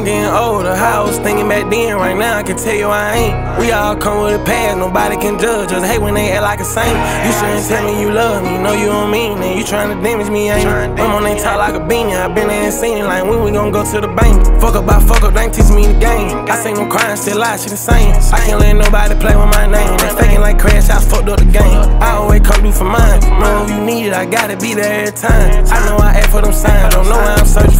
I'm getting older. How I was thinking back then, right now I can tell you I ain't. We all come with a past, nobody can judge us. Hate when they act like a saint. You shouldn't tell me you love me, know you don't mean it. You trying to damage me, ain't it? I'm on they talk like a beanie. I been there and seen it, like when we gon' go to the bank. Fuck up, I fuck up, they ain't teach me the game. I seen them crying, still lie, shit the same. I can't let nobody play with my name. They faking like crash, I fucked up the game. I always come through for mine. Know if you need it, I gotta be there every time. I know I ask for them signs, don't know why I'm searching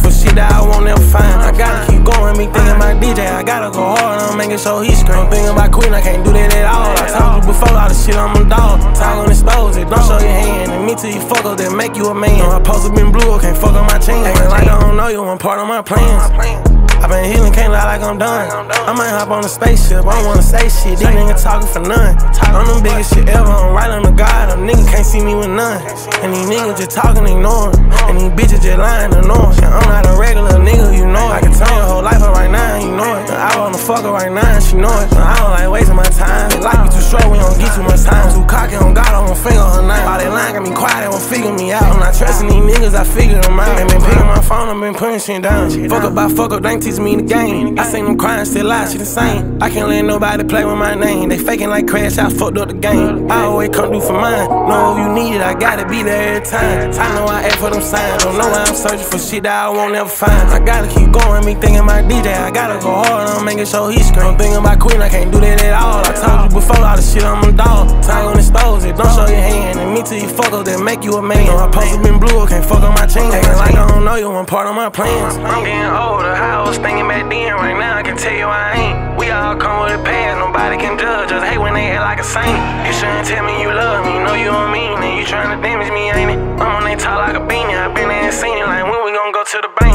me thinking DJ, I gotta go hard, I'm making sure he scream. Thinking about Queen, I can't do that at all. I told you before, all the shit, I'm a dog. Talk on expose it, don't show your hand. And me till you fuck up, then make you a man. I post up in blue, can't fuck on my chain. Acting like I don't know you, I'm part of my plans. I been healing, can't lie like I'm done. I might hop on a spaceship, I don't wanna say shit. These niggas talking for none. I'm the biggest shit ever, I'm right on the God. Them niggas can't see me with none. And these niggas just talking, ignoring. And these bitches just lying, annoying. Fuck her right now, and she know it. I don't like wasting my time. Like you too short, we don't get too much time. These niggas, I figure them out. They been picking my phone, I've been putting shit down. Fuck up, I fuck up, they ain't teach me the game. I seen them crying, still lie, she the same. I can't let nobody play with my name. They faking like crash, I fucked up the game. I always come through for mine. Know if you need it, I gotta be there every time. I know I ask for them signs, don't know why I'm searching for shit that I won't ever find. I gotta keep going, me thinking my DJ, I gotta go hard, I'm making sure he scream. I'm thinking about Queen, I can't do that at all. I told you before, all the shit, I'm a dog. Time on expose it, don't show your hand. Me till you fuck up, then make you a man. Know I post up in blue, can't fuck on my chain. Acting like I don't know you, I'm part of my plans. I'm getting older, I was thinking back then, right now I can tell you I ain't. We all come with a past, nobody can judge us. Hate when they act like a saint. You shouldn't tell me you love me, know you don't mean it. You trying to damage me, ain't it? I'm on they talk like a beanie, I been there and seen it. Like when we gon' go to the bank?